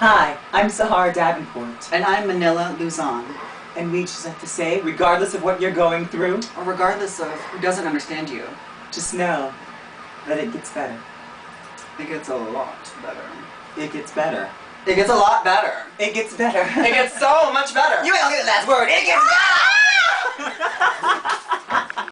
Hi, I'm Sahara Davenport, And I'm Manila Luzon. and we just have to say, regardless of what you're going through, Or regardless of who doesn't understand you, just know that it gets better. it gets a lot better. It gets better. It gets a lot better. It gets better. It gets so much better. you ain't gonna get the last word. It gets better.